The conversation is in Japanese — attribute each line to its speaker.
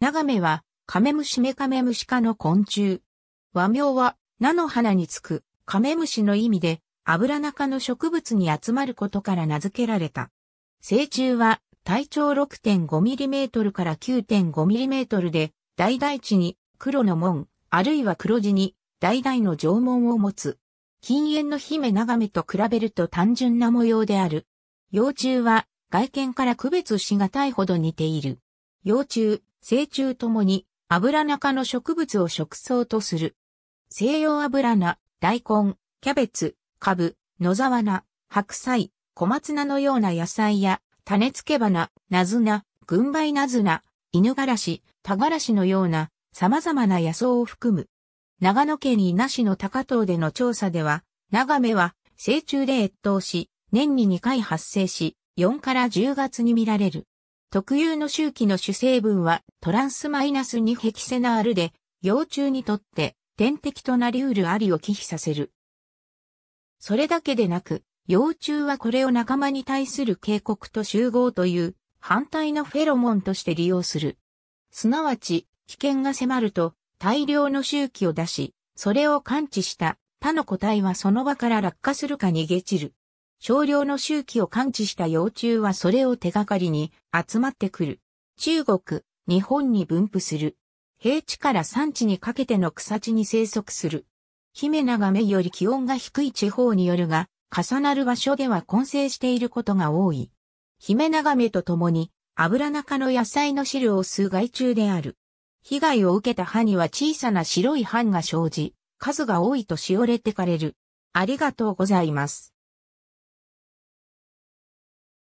Speaker 1: 長めは、カメムシメカメムシ科の昆虫。和名は、菜の花につく、カメムシの意味で、油中の植物に集まることから名付けられた。成虫は、体長 6.5mm から 9.5mm で、大大地に黒の門、あるいは黒地に大々の縄文を持つ。禁煙の姫長めと比べると単純な模様である。幼虫は外見から区別しがたいほど似ている。幼虫、成虫ともに油中の植物を食草とする。西洋油菜、大根、キャベツ、カブ、野沢菜、白菜、小松菜のような野菜や、種付け花、ナズナ、軍配ナズナ、犬がらし、田がらしのような様々な野草を含む。長野県稲市の高塔での調査では、長めは成虫で越冬し、年に2回発生し、4から10月に見られる。特有の周期の主成分はトランスマイナス2ヘキセナールで、幼虫にとって天敵となり得るアリを忌避させる。それだけでなく、幼虫はこれを仲間に対する警告と集合という反対のフェロモンとして利用する。すなわち、危険が迫ると大量の周期を出し、それを感知した他の個体はその場から落下するか逃げ散る。少量の周期を感知した幼虫はそれを手がかりに集まってくる。中国、日本に分布する。平地から山地にかけての草地に生息する。姫長めより気温が低い地方によるが、重なる場所では混成していることが多い。姫長めと共に、油中の野菜の汁を吸う害虫である。被害を受けた歯には小さな白い斑が生じ、数が多いとしおれてかれる。ありがとうございます。